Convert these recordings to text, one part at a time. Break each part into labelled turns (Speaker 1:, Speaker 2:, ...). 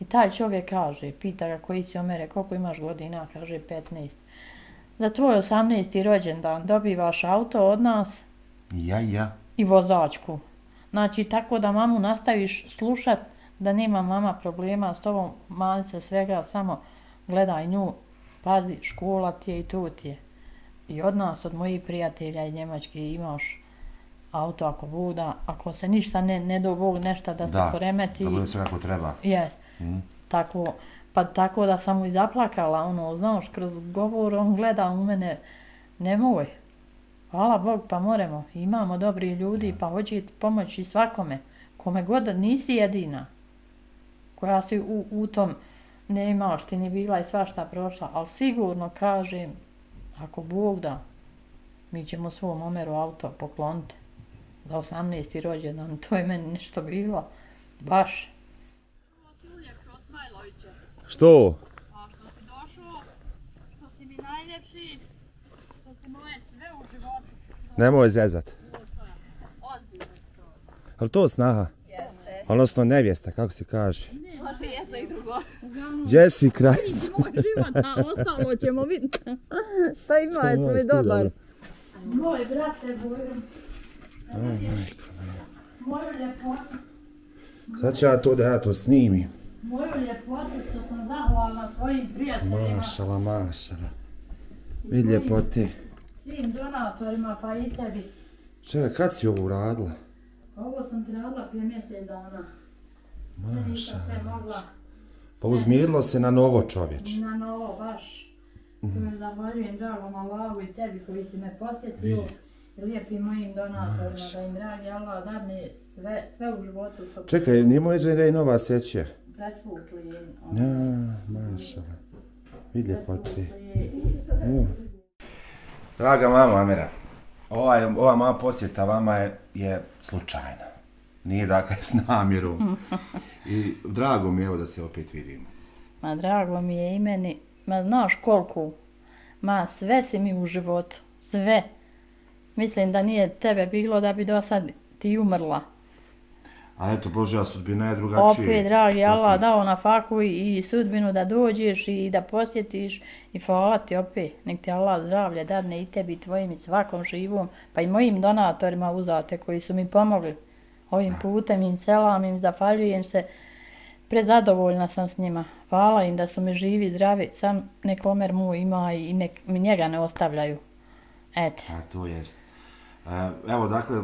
Speaker 1: I taj čovjek kaže, pita ga koji si omere, koliko imaš godina, kaže 15. Za tvoj 18. rođendan dobivaš auto od nas
Speaker 2: Ja, ja.
Speaker 1: i vozačku. Znači, tako da mamu nastaviš slušat, da nema mama problema s tobom, mali se svega, samo gledaj nju, pazi, škola ti je i tu ti je. I od nas, od mojih prijatelja i Njemački imaš auto ako buda, ako se ništa ne, ne do Bog nešto da, se
Speaker 2: Da,
Speaker 1: poremeti.
Speaker 2: da bude sve kako treba.
Speaker 1: Je,
Speaker 2: Mm.
Speaker 1: tako, pa tako da sam mu i zaplakala, ono, znaš, kroz govor on gleda u mene, nemoj, hvala Bog, pa moramo, imamo dobri ljudi, pa hoće pomoći svakome, kome god nisi jedina, koja si u, u tom, ne imaš ti ni bila i svašta prošla, ali sigurno kažem, ako Bog da, mi ćemo svom omeru auto pokloniti za 18. rođendan, to je meni nešto bilo, baš.
Speaker 3: Što?
Speaker 4: a što si došao, što si mi najljepši, što si moje sve u životu.
Speaker 3: Nemoj zezat.
Speaker 4: Ozbiljno to.
Speaker 3: Ali to snaha?
Speaker 4: Jeste.
Speaker 3: Odnosno nevjesta, kako se kaže.
Speaker 4: Može jedno i drugo.
Speaker 3: Gdje si kraljica?
Speaker 1: moj život, a ostalo ćemo vidjeti. Pa ima je
Speaker 3: dobro?
Speaker 1: dobar. Moj brate, Bojro. Moju ljepotu,
Speaker 3: Sad ću ja to da ja to snimim.
Speaker 1: Moju ljepotu što sam zahvalna svojim prijateljima,
Speaker 3: Mašala, mašala. Vidi ljepote.
Speaker 1: svim donatorima, pa i tebi.
Speaker 3: Čekaj, kad si ovo uradila?
Speaker 1: Ovo sam ti radila prije mjesec dana. Nisam sve mogla
Speaker 3: Pa uzmirilo se na novo čovječ.
Speaker 1: na novo baš. Mm. Zahvaljujem dragom Allahu i tebi koji si me posjetio.
Speaker 3: Vidi.
Speaker 1: I lijepim mojim donatorima, da im dragi Allah dadne sve, sve u životu
Speaker 3: Čekaj, nije moje da je nova seća.
Speaker 1: Presvukli. ono,
Speaker 3: Ja, mašala. Vidi ljepote.
Speaker 1: presvukli.
Speaker 2: Draga mama Amira, ovaj, ova moja posjeta vama je, je slučajna. Nije dakle s namjerom. I drago mi je evo da se opet vidimo.
Speaker 1: Ma drago mi je i meni, ma znaš koliko, ma sve si mi u životu, sve. Mislim da nije tebe bilo da bi do sad ti umrla.
Speaker 2: Ali eto, Božja sudbina je drugačija.
Speaker 1: Opet, dragi Allah, dao na faku i, sudbinu da dođeš i da posjetiš i hvala ti opet. Nek ti Allah zdravlje dadne i tebi i tvojim i svakom živom, pa i mojim donatorima uzate koji su mi pomogli. Ovim putem im selam im zafaljujem se. Prezadovoljna sam s njima. Hvala im da su mi živi, zdravi. Sam nek Omer mu ima i nek mi njega ne ostavljaju. Eto.
Speaker 2: A to jest. E, Evo, dakle,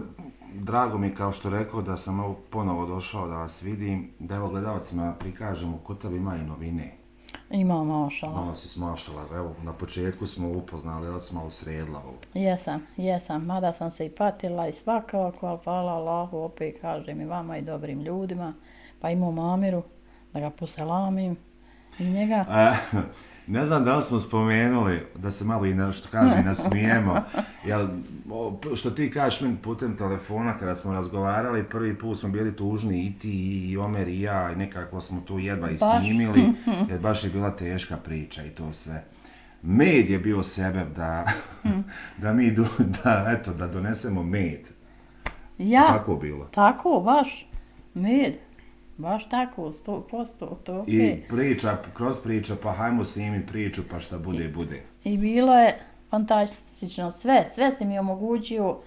Speaker 2: drago mi je kao što rekao da sam ponovo došao da vas vidim, da evo gledalcima prikažemo kod tebe ima i novine.
Speaker 1: Ima mašala.
Speaker 2: Malo si smašala, evo, na početku smo upoznali, evo smo malo sredila ovo.
Speaker 1: Jesam, jesam, mada sam se i patila i svakako, ali hvala Allahu, opet kažem i vama i dobrim ljudima, pa i mom Amiru, da ga poselamim i njega.
Speaker 2: Ne znam da li smo spomenuli, da se malo i na, što kaže, i nasmijemo, jel, što ti kažeš meni putem telefona kada smo razgovarali, prvi put smo bili tužni i ti i Omer i ja i nekako smo tu jedva i
Speaker 1: Baš.
Speaker 2: snimili, jer baš je bila teška priča i to sve. Med je bio sebe da, da mi, do, da, eto, da donesemo med.
Speaker 1: Ja,
Speaker 2: Tako bilo.
Speaker 1: tako, baš, med, baš tako, sto posto, to okej.
Speaker 2: I priča, kroz priča, pa hajmo snimi priču, pa šta bude, bude.
Speaker 1: I bilo je fantastično, sve, sve si mi omogućio,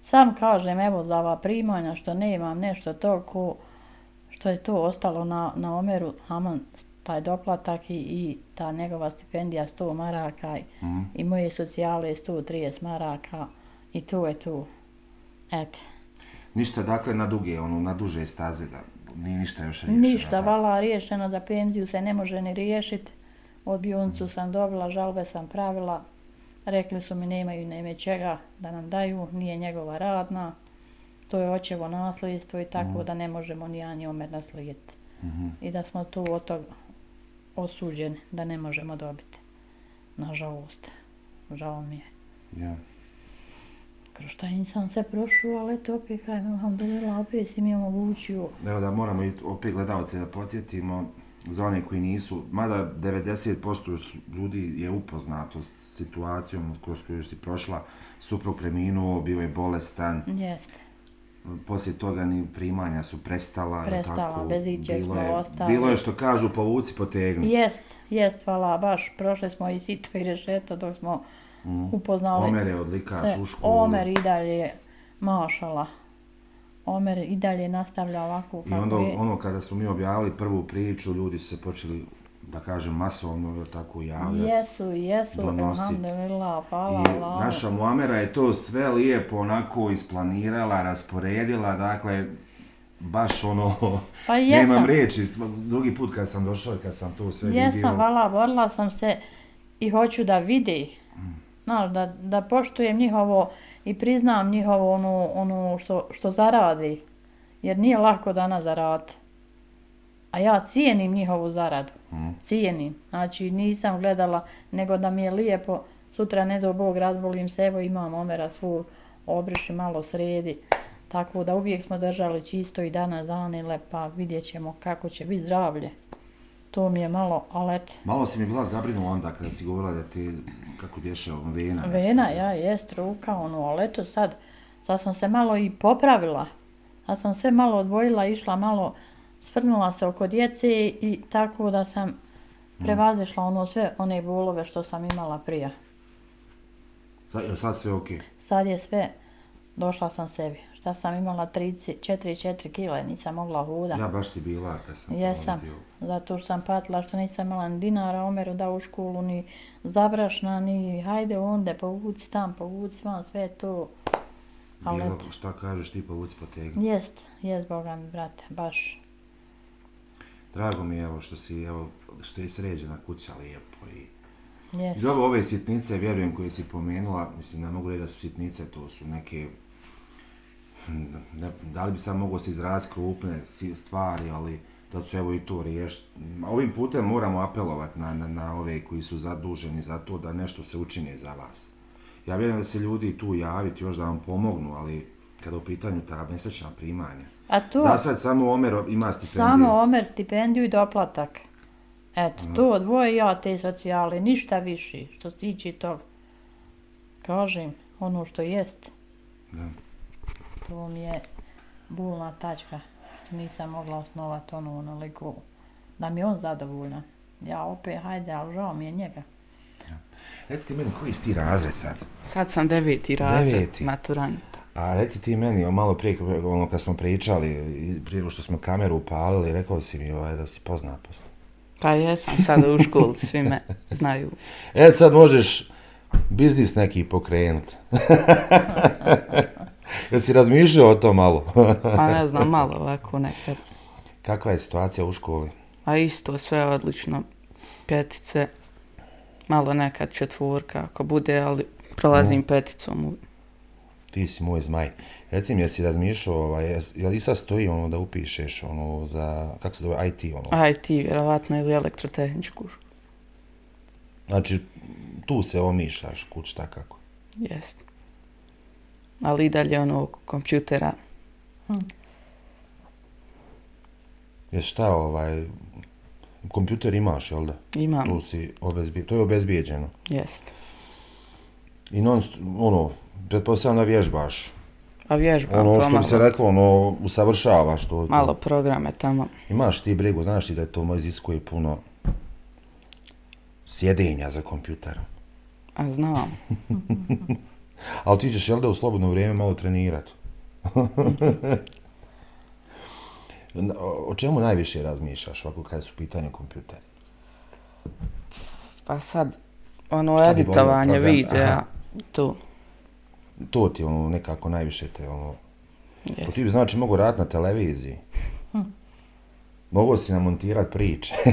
Speaker 1: sam kažem, evo za ova primanja, što ne imam nešto toliko, što je to ostalo na, na Omeru, Haman, taj doplatak i, i ta njegova stipendija 100 maraka i,
Speaker 2: Mhm.
Speaker 1: i moje socijale 130 maraka i to je to. Eto,
Speaker 2: Ništa, dakle, na duge, ono, na duže staze, da nije ništa još riješeno.
Speaker 1: ništa,
Speaker 2: tako?
Speaker 1: vala, riješeno za penziju se ne može ni riješiti. Odbijunicu sam dobila, žalbe sam pravila. Rekli su mi nemaju neme čega da nam daju, nije njegova radna. To je očevo nasljedstvo i tako da ne možemo ni ja ni Omer naslijediti.
Speaker 2: Mhm.
Speaker 1: I da smo tu od tog osuđeni da ne možemo dobiti. Nažalost, žao mi je.
Speaker 2: Ja.
Speaker 1: Kroz šta sam se prošao, ali eto opet kaj, alhamdulillah, opet si mi omogućio.
Speaker 2: Evo da moramo i opet gledalce da podsjetimo, za one koji nisu, mada 90% su- ljudi je upoznato s situacijom kroz koju si prošla, suprug preminuo, bio je bolestan,
Speaker 1: Jeste.
Speaker 2: Poslije toga ni primanja su prestala.
Speaker 1: Prestala,
Speaker 2: tako?
Speaker 1: bez ičeg
Speaker 2: bilo bilo je što kažu povuci potegni.
Speaker 1: Jest, jest, hvala, baš prošli smo i sito i rešeto dok smo upoznali
Speaker 2: Omer je odlikaš
Speaker 1: sve.
Speaker 2: u školu.
Speaker 1: Omer i dalje, mašala. Omer i dalje nastavlja ovako
Speaker 2: I
Speaker 1: kako
Speaker 2: onda
Speaker 1: je.
Speaker 2: ono kada smo mi objavili prvu priču, ljudi su se počeli, da kažem, masovno jel tako javljati.
Speaker 1: Jesu, jesu,
Speaker 2: donosit.
Speaker 1: alhamdulillah, hvala Allahu.
Speaker 2: naša Muamera je to sve lijepo onako isplanirala, rasporedila, dakle, baš ono,
Speaker 1: Pa jesam.
Speaker 2: nemam riječi, drugi put kad sam došao kad sam to sve vidio.
Speaker 1: Jesam, hvala, borila sam se i hoću da vidi. Znaš, da, da poštujem njihovo i priznam njihovo ono, ono što, što zaradi. Jer nije lako danas zaraditi. A ja cijenim njihovu zaradu. Cijenim. Znači nisam gledala, nego da mi je lijepo, sutra ne do Bog razbolim se, evo imam omera svog, obriši malo sredi. Tako da uvijek smo držali čisto i danas danile, pa vidjet ćemo kako će biti zdravlje. To mi je malo, ali eto,
Speaker 2: Malo si mi bila zabrinula onda kada si govorila da ti, kako dješe ono, vena.
Speaker 1: Vena, ja, jest ruka, ono, ali eto sad, sad sam se malo i popravila. Sad sam sve malo odvojila, išla malo, svrnula se oko djece i tako da sam prevazišla ono sve one bolove što sam imala prije.
Speaker 2: Sad, sad sve okej?
Speaker 1: Sad je sve, došla sam sebi. Šta sam imala 34 kile, nisam mogla huda.
Speaker 2: Ja baš si bila kad sam
Speaker 1: Jesam, zato što sam patila što nisam imala ni dinara Omeru da u školu, ni zabrašna, ni hajde onda povuci tam, povuci van, sve to. Ali
Speaker 2: Bilo, šta kažeš ti povuci potegni.
Speaker 1: jest, jest Boga mi, brate, baš.
Speaker 2: Drago mi je evo što si, evo, što je sređena kuća lijepo i...
Speaker 1: Jest.
Speaker 2: I dobro, ove sitnice, vjerujem, koje si pomenula, mislim, ne mogu reći da su sitnice, to su neke, ne, da li bi sad moglo se izraziti krupne stvari, ali da su evo i to riješiti. Ovim putem moramo apelovati na, na, na ove koji su zaduženi za to da nešto se učine za vas. Ja vjerujem da se ljudi tu javiti još da vam pomognu, ali kada u pitanju ta mjesečna primanja.
Speaker 1: A to,
Speaker 2: Za sad samo Omer ima stipendiju.
Speaker 1: samo Omer stipendiju i doplatak. Eto, to dvoje ja te socijale, ništa više što se tiče toga. Kažem, ono što jest.
Speaker 2: Da.
Speaker 1: To mi je bulna tačka, što nisam mogla osnovati ono onoliko, da mi je on zadovoljan. Ja opet, hajde, ali žao mi je njega.
Speaker 2: Reci ti meni, koji si ti razred sad?
Speaker 5: Sad sam deveti razred
Speaker 2: Deveti.
Speaker 5: maturanta.
Speaker 2: A reci ti meni, o, malo prije, ono, kad smo pričali, prije što smo kameru upalili, rekao si mi ovaj, da si poznat posle.
Speaker 5: Pa jesam sada u školi, svi me znaju.
Speaker 2: E, sad možeš biznis neki pokrenut. Jesi razmišljao o to malo?
Speaker 5: Pa ne znam, malo ovako nekad.
Speaker 2: Kakva je situacija u školi?
Speaker 5: A isto sve odlično. Petice, malo nekad četvorka ako bude, ali prolazim peticom. u-
Speaker 2: Ti si moj zmaj. Reci mi, jesi razmišljao, ovaj, je li sad stoji ono da upišeš ono za, kako se zove, IT ono?
Speaker 5: IT, vjerovatno, ili elektrotehničku.
Speaker 2: Znači, tu se omišljaš, kud šta kako.
Speaker 5: Jest. Ali i dalje ono kompjutera.
Speaker 2: Jes šta, ovaj, kompjuter imaš, jel da?
Speaker 5: Imam,
Speaker 2: Tu si obezbi... to je obezbijeđeno.
Speaker 5: jest.
Speaker 2: I non, ono, pretpostavljam da vježbaš.
Speaker 5: A vježbam
Speaker 2: Ono što bi se reklo, ono, usavršavaš to.
Speaker 5: Malo programe tamo.
Speaker 2: Imaš ti brigu, znaš ti da je to moj iziskuje puno sjedenja za kompjuterom.
Speaker 5: A znam.
Speaker 2: Ali ti ćeš, jel da, u slobodno vrijeme malo trenirat? O- čemu najviše razmišljaš ovako kada su u pitanju kompjuteri?
Speaker 5: Pa sad, ono
Speaker 2: Šta bi
Speaker 5: editovanje
Speaker 2: program?
Speaker 5: videa,
Speaker 2: Aha.
Speaker 5: Tu.
Speaker 2: To ti ono nekako najviše te ono...
Speaker 5: Jest.
Speaker 2: ti bi znači mogu raditi na televiziji. Mogu si namontirat priče.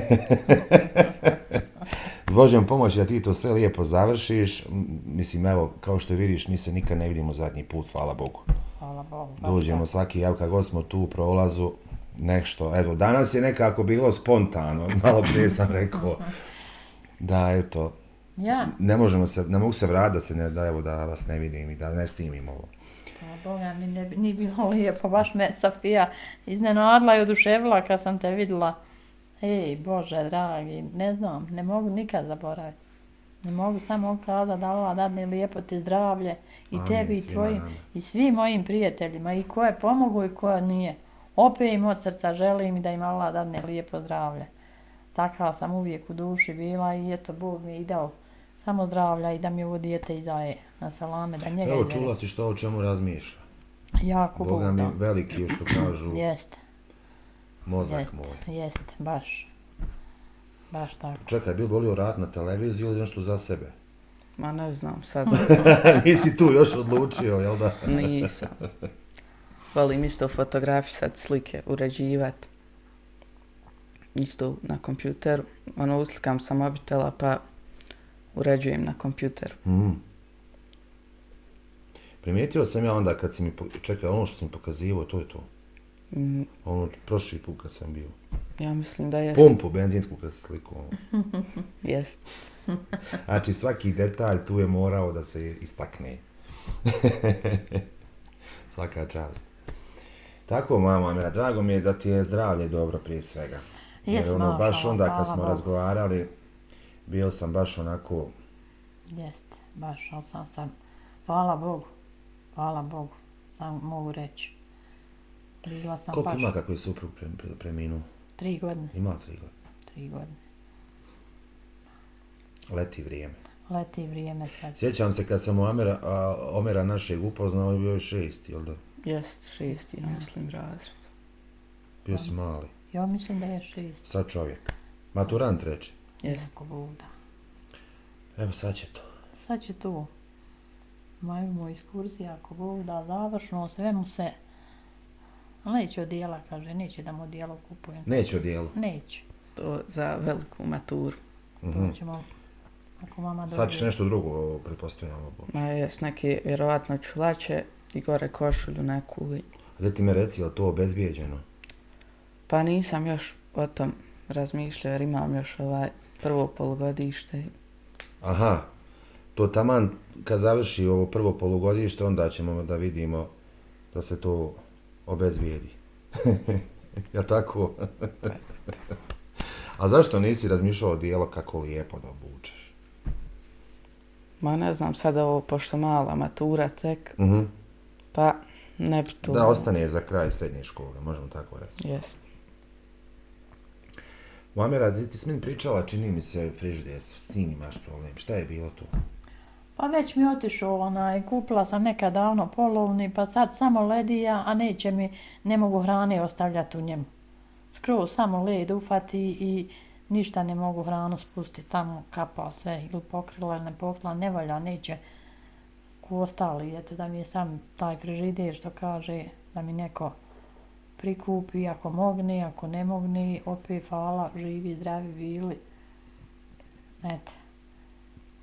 Speaker 2: S Božjom pomoći da ti to sve lijepo završiš. Mislim, evo, kao što vidiš, mi se nikad ne vidimo zadnji put, hvala Bogu.
Speaker 1: Hvala Bogu.
Speaker 2: Dođemo svaki, evo kad god smo tu u prolazu, nešto. Evo, danas je nekako bilo spontano, malo prije sam rekao. Da, eto,
Speaker 1: Ja,
Speaker 2: ne možemo se, ne mogu se vratiti da se ne, da evo da vas ne vidim i da ne snimim ovo.
Speaker 1: hvala Boga mi ne, nije bilo lijepo, baš me Safija iznenadila i oduševila kad sam te vidjela. Ej, Bože dragi, ne znam, ne mogu nikad zaboraviti. Ne mogu samo kazati da Allah dadne lijepo ti zdravlje i
Speaker 2: Amin,
Speaker 1: tebi i
Speaker 2: svima
Speaker 1: tvojim
Speaker 2: nama.
Speaker 1: i svim mojim prijateljima i ko je pomogao i ko nije. Opet im od srca želim da im Allah dadne lijepo zdravlje. Takva sam uvijek u duši bila i eto Bog mi je i dao samo zdravlja i da mi ovo dijete izaje na salame, da njega
Speaker 2: Evo, čula si što o čemu razmišlja.
Speaker 1: Jako Bog
Speaker 2: Boga mi veliki je što kažu
Speaker 1: Jest,
Speaker 2: mozak
Speaker 1: jest,
Speaker 2: moj.
Speaker 1: jest, baš. Baš tako.
Speaker 2: Čekaj, bi volio rad na televiziji ili nešto za sebe?
Speaker 5: Ma ne znam sad,
Speaker 2: Nisi tu još odlučio, jel da?
Speaker 5: nisam. Volim isto fotografisat slike, uređivat. Isto na kompjuteru. Ono, uslikam sa mobitela pa uređujem na kompjuteru.
Speaker 2: Mm. Primijetio sam ja onda kad si mi, po- čekaj, ono što si mi pokazivao, to je to.
Speaker 5: Mm,
Speaker 2: Ono prošli put kad sam bio.
Speaker 5: ja mislim da jest.
Speaker 2: Pumpu benzinsku kad si slikao.
Speaker 5: Jest.
Speaker 2: Znači svaki detalj tu je morao da se istakne. Svaka čast. Tako, mama, mira, drago mi je da ti je zdravlje dobro prije svega.
Speaker 1: Jes,
Speaker 2: Jer ono, baš onda kad smo
Speaker 1: Bogu.
Speaker 2: razgovarali, bio sam baš onako,
Speaker 1: Jest, baš, ali sam sam, hvala Bogu, hvala Bogu, sam mogu reći. Bila sam
Speaker 2: koliko
Speaker 1: baš
Speaker 2: ima kako je suprug pre, pre, preminuo?
Speaker 1: tri godine,
Speaker 2: Ima tri godine.
Speaker 1: tri godine.
Speaker 2: Leti vrijeme.
Speaker 1: Leti vrijeme sad.
Speaker 2: Sjećam se kad sam Omera, a, Omera našeg upoznao, bio je šest, jel da?
Speaker 5: Jest, šesti, ja mislim, razred.
Speaker 2: Bio si mali.
Speaker 1: Ja mislim da je šest.
Speaker 2: Sad čovjek. Maturant reče.
Speaker 5: Jest.
Speaker 1: Ako Bog da.
Speaker 2: Evo sad će to.
Speaker 1: Sad će tu. Majmo ekskurzija, ako Bog da, završno, sve mu se... A Neće odijela, kaže, neće da mu odijelo kupujem.
Speaker 2: Neće o dijelu.
Speaker 1: Neće.
Speaker 5: To za veliku maturu.
Speaker 1: To ćemo, ako mama dođe.
Speaker 2: Sad ćeš nešto drugo, ovo, pretpostavljamo.
Speaker 5: Ma jest, neki vjerovatno čulače i gore košulju neku. i-
Speaker 2: Gdje ti me reci, je li to obezbijeđeno?
Speaker 5: Pa nisam još o tom razmišljao jer imam još ovaj prvo polugodište.
Speaker 2: Aha, to taman kad završi ovo prvo polugodište, onda ćemo da vidimo da se to obezbijedi. ja tako? A zašto nisi razmišljao o dijelo kako lijepo da obučeš?
Speaker 5: Ma ne znam, sada ovo, pošto mala matura tek,
Speaker 2: Mhm.
Speaker 5: pa ne bi to...
Speaker 2: Da ostane za kraj srednje škole, možemo tako reći.
Speaker 5: Jest.
Speaker 2: Mamera, ti si meni pričala, čini mi se, frižide, s tim imaš problem. Šta je bilo tu?
Speaker 1: Pa već mi otišao onaj, kupila sam nekad davno polovni, pa sad samo ledija, a neće mi, ne mogu hrane ostavljati u njemu. Skroz samo led ufati i ništa ne mogu hranu spustiti tamo, kapa sve, ili pokrila ili ne pokrila, ne valja, neće ko ostali, eto da mi je sam taj frižider što kaže da mi neko prikupi, ako mogne, ako ne mogne, opet hvala, živi, zdravi bili. Eto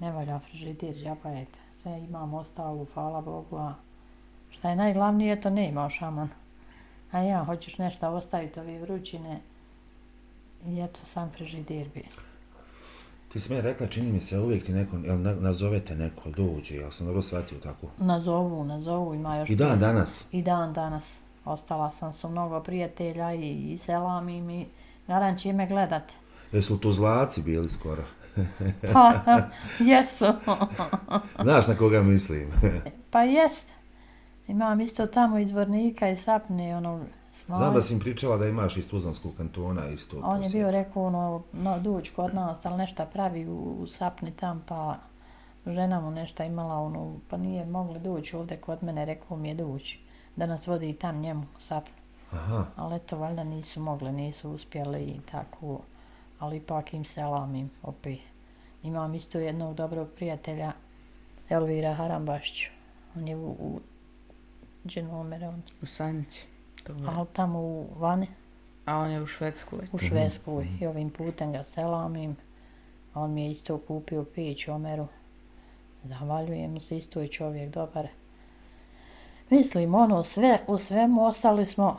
Speaker 1: ne valja frižider, džabajete. Sve imam ostalo, hvala Bogu, a šta je najglavnije, to ne ima šaman. A ja, hoćeš nešto ostaviti ove vrućine, i eto, sam frižider bi.
Speaker 2: Ti si meni rekla, čini mi se, uvijek ti neko, jel na- nazovete neko, dođe, jel sam dobro shvatio tako?
Speaker 1: Nazovu, nazovu, ima još...
Speaker 2: I dan danas.
Speaker 1: I dan danas. Ostala sam su mnogo prijatelja i, i selam im i garan će me gledat.
Speaker 2: Jesu tu zlaci bili skoro?
Speaker 1: Pa, jesu.
Speaker 2: Znaš na koga mislim?
Speaker 1: pa jest. Imam isto tamo iz Vornika i Sapne, ono,
Speaker 2: Znam
Speaker 1: Smolj.
Speaker 2: da si im pričala da imaš iz Tuzlanskog kantona isto.
Speaker 1: On je bio rekao ono, no, duć kod nas, ali nešto pravi u, u sapni tam, pa žena mu nešto imala, ono, pa nije mogla doći ovdje kod mene, rekao mi je doći, da nas vodi tam njemu u sapnu.
Speaker 2: Aha,
Speaker 1: Ali eto, valjda nisu mogli, nisu uspjeli i tako, ali ipak im selamim opet. Imam isto jednog dobrog prijatelja, Elvira Harambašću. On je u, u Dženomere, on,
Speaker 5: U Sanjici.
Speaker 1: Ali tamo u Vane.
Speaker 5: A on je u Švedskoj.
Speaker 1: u Švedskoj i ovim putem ga selamim. On mi je isto kupio peć Omeru. Zahvaljujem se, isto je čovjek dobar. Mislim, ono, sve, u svemu ostali smo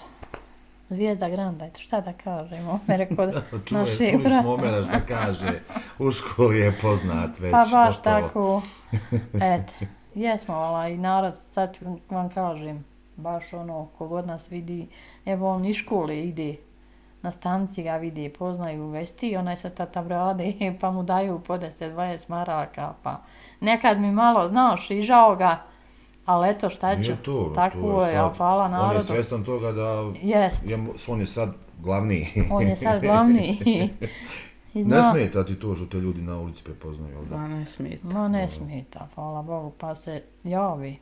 Speaker 1: zvijezda Granda, eto šta da kažem, Omere kod
Speaker 2: Čuje,
Speaker 1: naših
Speaker 2: čuli
Speaker 1: bra-
Speaker 2: smo Omera šta kaže. U školi je poznat već.
Speaker 1: Pa baš
Speaker 2: gotovo.
Speaker 1: tako, eto, jesmo, vala, i narod, sad ću vam kažem, baš ono, kogod nas vidi, evo on iz škole ide, na stanici ga vidi, poznaju vesti, onaj sa tata brade, pa mu daju po 10-20 maraka, pa nekad mi malo, znaš, i žao ga, ali eto šta ću,
Speaker 2: Nije to,
Speaker 1: tako
Speaker 2: to
Speaker 1: je,
Speaker 2: sad-
Speaker 1: ali hvala
Speaker 2: On je
Speaker 1: narodu.
Speaker 2: svjestan toga da
Speaker 1: Jest,
Speaker 2: je, on je sad glavni.
Speaker 1: on je sad glavni. I
Speaker 2: ne
Speaker 1: zna-
Speaker 2: smeta ti to što te ljudi na ulici prepoznaju, jel da?
Speaker 5: Ne smijete.
Speaker 1: Ma ne smeta, hvala Bogu, pa se javi.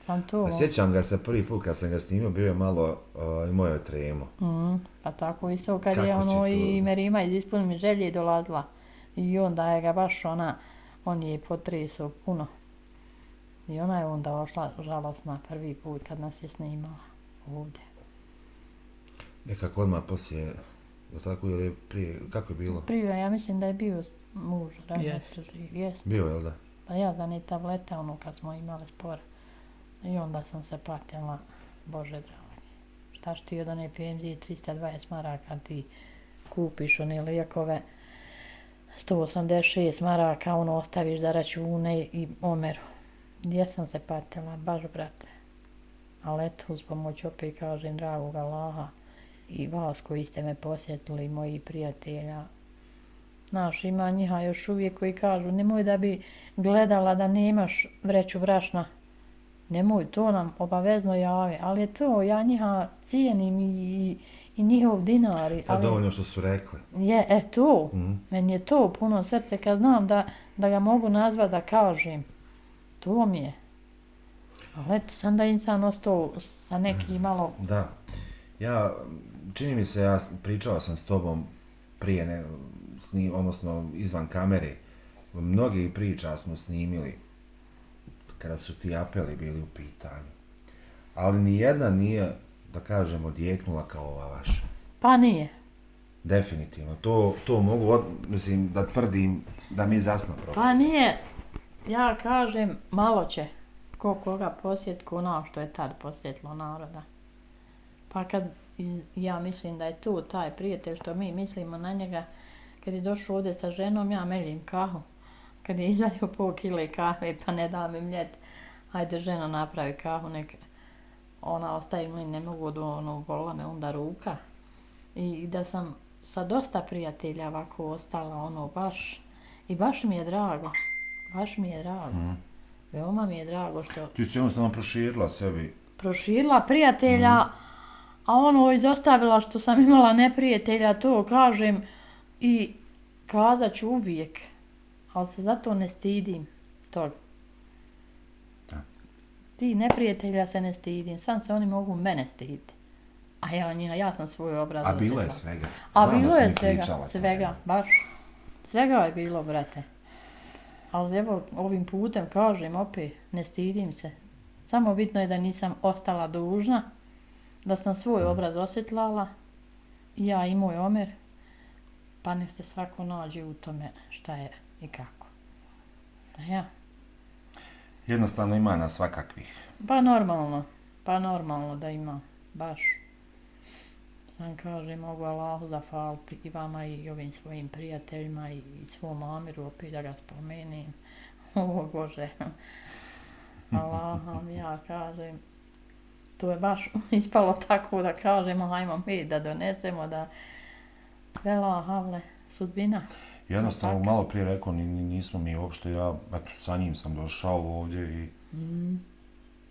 Speaker 1: Sam to.
Speaker 2: A Sjećam ga se prvi put kad sam ga snimio, bio je malo, uh, imao je tremu.
Speaker 1: Mm, pa tako isto kad je
Speaker 2: Kako će
Speaker 1: ono
Speaker 2: to?
Speaker 1: i Merima iz Ispuni mi želje dolazila. I onda je ga baš ona, on je potresao puno. I ona je onda ošla žalosna prvi put kad nas je snimala ovdje.
Speaker 2: Nekako odmah poslije, je tako ili je prije, kako je bilo?
Speaker 1: Prije, ja mislim da je bio muž,
Speaker 5: Jest.
Speaker 1: rahmetli živ, jest.
Speaker 2: Bio, jel da?
Speaker 1: Pa ja za ni tablete, ono kad smo imali spor. I onda sam se patila, Bože dragi. Šta što ti od one penzije 320 maraka ti kupiš one lijekove 186 maraka, ono ostaviš za račune i omeru. Gdje sam se patila, baš brate. Ali eto, uz pomoć opet kažem dragog Allaha i vas koji ste me posjetili, moji prijatelja, Znaš, ima njiha još uvijek koji kažu nemoj da bi gledala da nemaš vreću brašna. Nemoj, to nam obavezno jave. Ali je to, ja njiha cijenim i, i, i njihov dinari.
Speaker 2: Pa
Speaker 1: ali
Speaker 2: dovoljno što su rekli.
Speaker 1: Je, e to,
Speaker 2: Mhm.
Speaker 1: meni je to puno srce kad znam da, da ga mogu nazvat da kažem. To mi je. Ali eto, sam da insan ostao sa neki malo...
Speaker 2: Da. Ja, čini mi se, ja pričao sam s tobom prije, ne, snim, odnosno izvan kamere. Mnogi priča smo snimili kada su ti apeli bili u pitanju. Ali ni jedna nije, da kažemo, odjeknula kao ova vaša.
Speaker 1: Pa nije.
Speaker 2: Definitivno. To, to mogu, od, mislim, da tvrdim da mi je zasno propao.
Speaker 1: Pa nije, ja kažem, malo će ko koga posjet, ko ono što je tad posjetilo naroda. Pa kad ja mislim da je tu taj prijatelj što mi mislimo na njega, kad je došao ovdje sa ženom, ja meljim kahu. Kad je izvadio pol kile kahve, pa ne dam im ljet. ajde žena napravi kahu, nek ona ostaje mi, ne mogu do ono, bola me onda ruka. I da sam sa dosta prijatelja ovako ostala, ono, baš, i baš mi je drago, baš mi je drago.
Speaker 2: Mhm.
Speaker 1: Veoma mi je drago što
Speaker 2: Ti si jednostavno proširila sebi.
Speaker 1: proširila prijatelja, a ono izostavila što sam imala neprijatelja, to kažem i kazat ću uvijek, ali se zato ne stidim toga.
Speaker 2: Da.
Speaker 1: Ti neprijatelja se ne stidim, sam se oni mogu mene stiditi. A ja njima, ja sam svoj obraz
Speaker 2: A bilo je svega.
Speaker 1: A
Speaker 2: Znam
Speaker 1: bilo je svega, svega, baš. Svega je bilo, brate. Ali evo, ovim putem kažem opet, ne stidim se. Samo bitno je da nisam ostala dužna, da sam svoj
Speaker 2: Mm.
Speaker 1: obraz osjetlala, ja i moj omer, pa nek se svako nađe u tome šta je i kako. A ja,
Speaker 2: Jednostavno ima na svakakvih.
Speaker 1: pa normalno, pa normalno da ima, baš. Sam kažem, mogu Allahu zafaliti i vama i ovim svojim prijateljima i, i svom amiru, opet da ga spomenem. O Bože, Allahom ja kažem, to je baš ispalo tako da kažemo, hajmo mi da donesemo da vela havle sudbina.
Speaker 2: Jednostavno,
Speaker 1: Tako.
Speaker 2: malo prije rekao, ni- nismo mi uopšte, ja, eto, sa njim sam došao ovdje i
Speaker 1: Mm,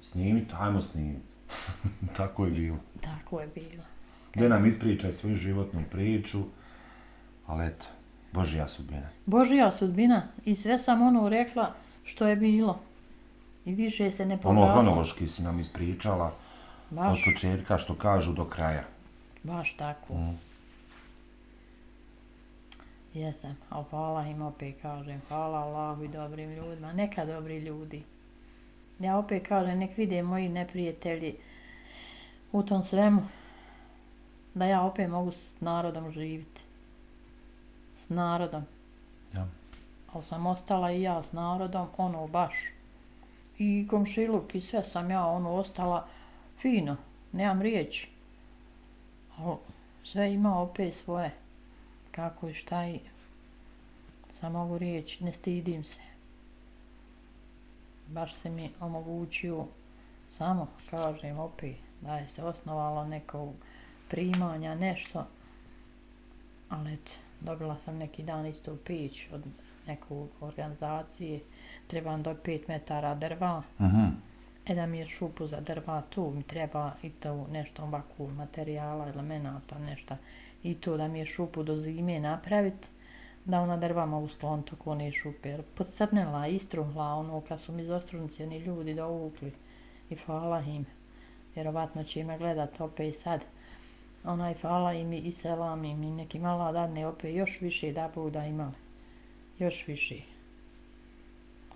Speaker 2: snimit, hajmo snimit. Tako je bilo.
Speaker 1: tako je bilo.
Speaker 2: Gdje nam ispričaj svoju životnu priču, ali eto, Božja sudbina.
Speaker 1: Božja sudbina i sve sam ono rekla što je bilo. I više se ne
Speaker 2: Ono
Speaker 1: pogađa.
Speaker 2: hronološki si nam ispričala, od
Speaker 1: Baš,
Speaker 2: početka što kažu do kraja.
Speaker 1: baš tako.
Speaker 2: Mm.
Speaker 1: Jesam, ali hvala im opet kažem, hvala Allahu i dobrim ljudima, neka dobri ljudi. Ja opet kažem, nek vide moji neprijatelji u tom svemu, da ja opet mogu s narodom živjeti. S narodom.
Speaker 2: Ja.
Speaker 1: Ali sam ostala i ja s narodom, ono baš. I komšiluk i sve sam ja ono ostala fino, nemam riječi. Ali sve ima opet svoje. Kako i šta i sam mogu riječi, ne stidim se. Baš se mi omogućio, samo kažem opet, da je se osnovalo neko primanja, nešto. Ali eto, dobila sam neki dan isto pić od nekog organizacije. Trebam do 5 metara drva.
Speaker 2: Mhm.
Speaker 1: E da mi je šupu za drva tu, mi treba i to nešto ovako materijala, elemenata, nešto. I to da mi je šupu do zime napraviti, da ona drva mogu skloniti oko one šupe. Jer Posrnela, istruhla, ono, kad su mi zostrunici oni ljudi dovukli. I hvala im. Vjerovatno će me gledat opet i sad. Onaj hvala im i selam im i neki mala dadne opet još više da budu imali. Još više.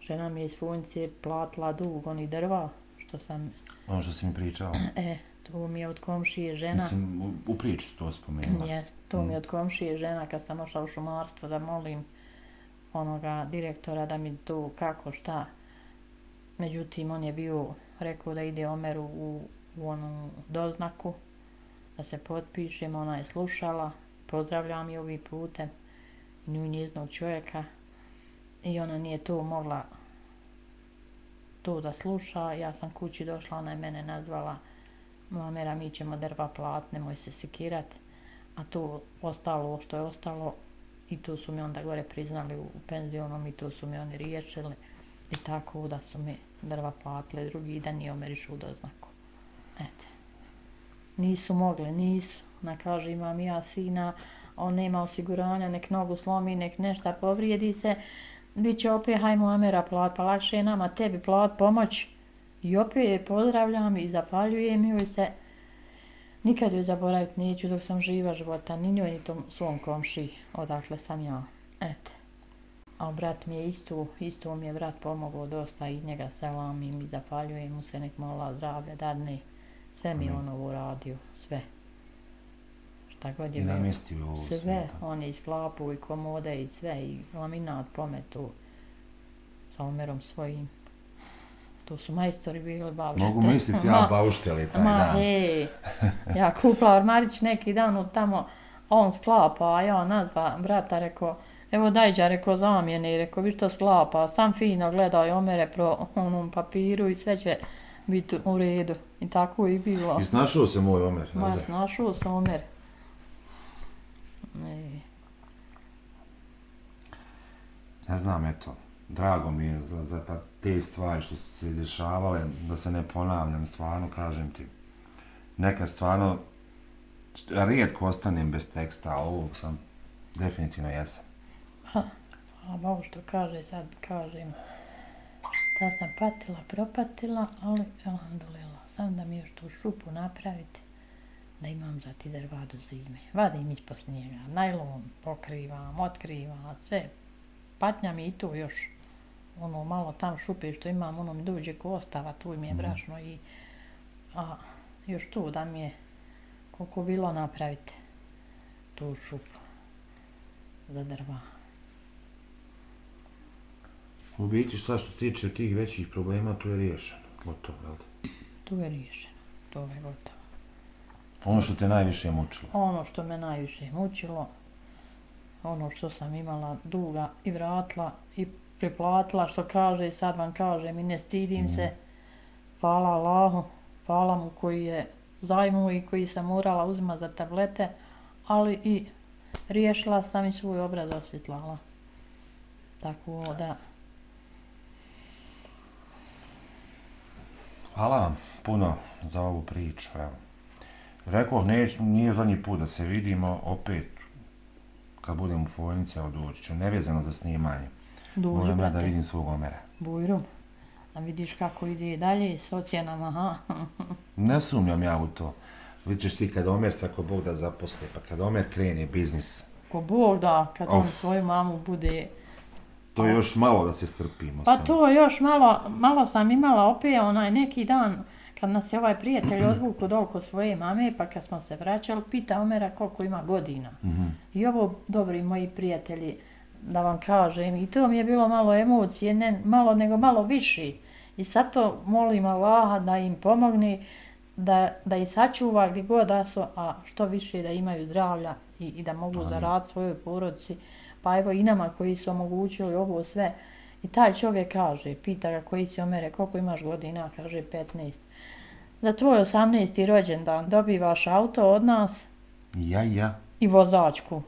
Speaker 1: Žena mi je iz funcije platila dug oni drva, što sam,
Speaker 2: Ono što si mi pričao.
Speaker 1: e, to mi je od komšije žena.
Speaker 2: Mislim, u, u priči to spomenula.
Speaker 1: Je, to mi je od komšije žena kad sam ošla u šumarstvo da molim onoga direktora da mi to kako šta. Međutim, on je bio rekao da ide Omeru u, u onu doznaku, da se potpišem, ona je slušala, pozdravljam je ovim putem, nju njeznog čovjeka i ona nije to mogla to da sluša, ja sam kući došla, ona je mene nazvala Mamera, mi ćemo drva plat, nemoj se sikirat. A to ostalo što je ostalo i to su mi onda gore priznali u penzionom i to su mi oni riješili. I tako da su mi drva platile drugi dan i omerišu u doznaku. Eto. Nisu mogli, nisu. Na kaže imam ja sina, on nema osiguranja, nek nogu slomi, nek nešta povrijedi se. Biće opet, hajmo Amera plat, pa lakše je nama tebi plat pomoć. I opet je pozdravljam i zapaljujem joj se. Nikad joj zaboraviti neću dok sam živa života, ni njoj ni tom svom komši, odakle sam ja. Eto. A brat mi je isto, isto mi je brat pomogao dosta i njega selamim i zapaljujem mu se nek mola zdravlja dadne. Sve mi je on ovo radio, sve. Šta god je
Speaker 2: I namjestio ovo sve.
Speaker 1: Sve, on je i sklapu i komode i sve i laminat pometu sa omerom svojim. To su majstori bili babrate.
Speaker 2: Mogu misliti ja baušteli taj
Speaker 1: Ma
Speaker 2: dan.
Speaker 1: hej, ja kupila ormarić neki dan u tamo, on sklapa, a ja nazva brata, rekao, evo dajđa, rekao zamjene, i rekao, vi što sklapa, sam fino gledaj omere pro onom papiru i sve će biti u redu. I tako i bilo.
Speaker 2: I snašao se moj Omer,
Speaker 1: Ma,
Speaker 2: da?
Speaker 1: snašao sam omer. Ne,
Speaker 2: Ne znam, eto, drago mi je za, za ta, te stvari što su se dešavale, da se ne ponavljam, stvarno, kažem ti. Neka stvarno, rijetko ostanem bez teksta, a ovog sam definitivno jesam.
Speaker 1: a ovo što kaže sad, kažem, ta sam patila, propatila, ali, alhamdulillah, sam da mi još tu šupu napraviti, da imam za ti drva do zime. Vadim ispod snijega, najlon pokrivam, otkrivam, sve. Patnja mi i to još, ono malo tam šupe što imam, ono mi dođe ko ostava, tu mi je brašno i, a još tu da mi je, koliko bilo napraviti tu šupu za drva.
Speaker 2: U biti šta što se tiče tih većih problema, to je riješeno. Gotovo, jel da?
Speaker 1: Tu je riješeno, to je gotovo.
Speaker 2: Ono što te najviše mučilo.
Speaker 1: Ono što me najviše mučilo, ono što sam imala duga i vratila i priplatila, što kaže i sad vam kažem i ne stidim se. Hvala Allahu, hvala mu koji je zajmu i koji sam morala uzima za tablete, ali i riješila sam i svoj obraz osvjetlala. Tako da,
Speaker 2: Hvala vam puno za ovu priču, evo. Rekao, neću, nije zadnji put da se vidimo, opet, kad budem u Fojnici, evo doći ću, nevezano za snimanje. Moram ja da
Speaker 1: brate,
Speaker 2: vidim svog omera.
Speaker 1: bujrum. A vidiš kako ide dalje s ocjenama, ha?
Speaker 2: Ne sumnjam ja u to. Vidit ćeš ti kad Omer se ako Bog da zaposle, pa kad Omer krene biznis,
Speaker 1: Ko Bog da, kad on
Speaker 2: Of.
Speaker 1: svoju mamu bude...
Speaker 2: to je još malo da se strpimo.
Speaker 1: Pa
Speaker 2: samo.
Speaker 1: to još malo, malo sam imala opet onaj neki dan kad nas je ovaj prijatelj odvuku dol kod svoje mame, pa kad smo se vraćali, pita Omera koliko ima godina.
Speaker 2: Mhm.
Speaker 1: I ovo, dobri moji prijatelji, da vam kažem, i to mi je bilo malo emocije, ne malo nego malo više. I sad to molim Allaha da im pomogne, da, da ih sačuva gdje god da su, a što više da imaju zdravlja i, i da mogu zaraditi svojoj porodici. Pa evo i nama koji su omogućili ovo sve. I taj čovjek kaže, pita ga koji si omere, koliko imaš godina, kaže 15. Za tvoj 18. rođendan dobivaš auto od nas
Speaker 2: Ja, ja.
Speaker 1: i vozačku.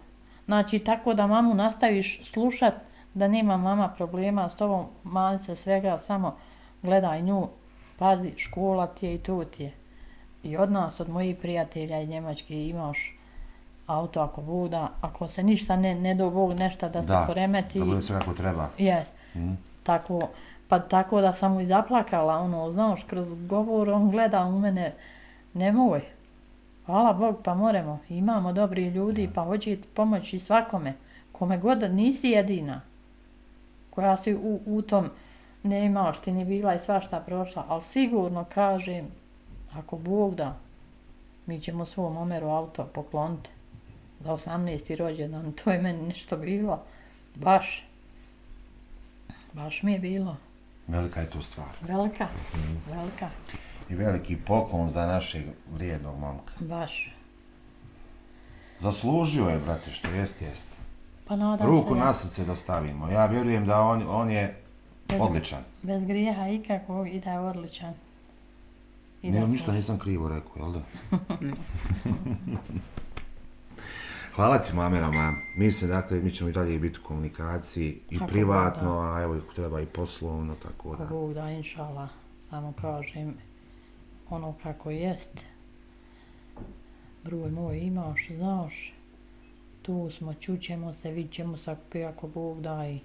Speaker 1: Znači, tako da mamu nastaviš slušat, da nema mama problema s tobom, mani se svega, samo gledaj nju, pazi, škola ti je i tu ti je. I od nas, od mojih prijatelja iz Njemačke imaš auto ako buda, ako se ništa ne, ne do Bog nešto da se
Speaker 2: Da,
Speaker 1: poremeti.
Speaker 2: da bude sve kako treba.
Speaker 1: Je, tako, pa tako da sam mu i zaplakala, ono, znaš, kroz govor on gleda u mene, nemoj, hvala Bog, pa moramo, imamo dobri ljudi, pa hoće pomoći svakome, kome god, da nisi jedina, koja si u, u tom, ne imaš ti ni bila i svašta prošla, ali sigurno kažem, ako Bog da, mi ćemo svom omeru auto pokloniti za 18. rođendan, to je meni nešto bilo, baš, baš mi je bilo.
Speaker 2: Velika je to stvar.
Speaker 1: Velika, velika,
Speaker 2: I veliki poklon za našeg vrijednog momka.
Speaker 1: baš.
Speaker 2: Zaslužio je, brate, što jest, jest.
Speaker 1: Pa nadam
Speaker 2: Ruku
Speaker 1: se
Speaker 2: na srce da stavimo. Ja vjerujem da on, on je odličan.
Speaker 1: bez grijeha ikakvog i da je odličan. I
Speaker 2: Ne,
Speaker 1: da
Speaker 2: ništa
Speaker 1: sam-
Speaker 2: nisam krivo rekao, jel da? Hvala ti, mamerama. Mislim, dakle, mi ćemo i dalje biti u komunikaciji i
Speaker 1: Kako
Speaker 2: privatno, a evo, treba i poslovno, tako
Speaker 1: Ako
Speaker 2: da.
Speaker 1: Bog da, inšala, samo kažem ono kako jest. Broj moj imaš, znaš, tu smo, čućemo se, vidit ćemo se ako- ako Bog da i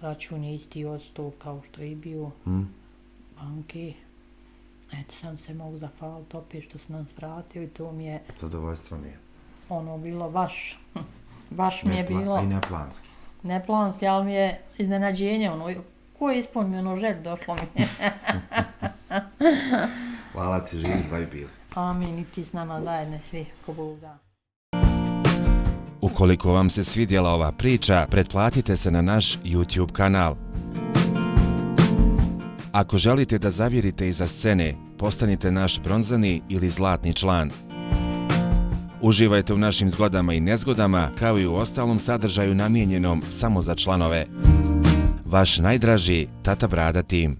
Speaker 1: račun je isti odstup kao što je i bio
Speaker 2: Hm?
Speaker 1: banki. Eto, sam se mogu zahvaliti opet što se nas vratio i to mi je
Speaker 2: Zadovoljstvo mi je.
Speaker 1: Ono bilo baš, baš mi je
Speaker 2: Nepla-
Speaker 1: bilo
Speaker 2: I neplanski.
Speaker 1: neplanski, ali mi je iznenađenje, ono, ko je ispunio ono želj, došlo mi.
Speaker 2: Hvala ti, živi, zdravi bili.
Speaker 1: Amin, i ti s nama zajedno svi, ko Bog da.
Speaker 6: Ukoliko vam se svidjela ova priča, pretplatite se na naš YouTube kanal. Ako želite da zavjerite iza scene, postanite naš bronzani ili zlatni član. Uživajte u našim zgodama i nezgodama, kao i u ostalom sadržaju namijenjenom samo za članove. Vaš najdraži Tata Brada Tim.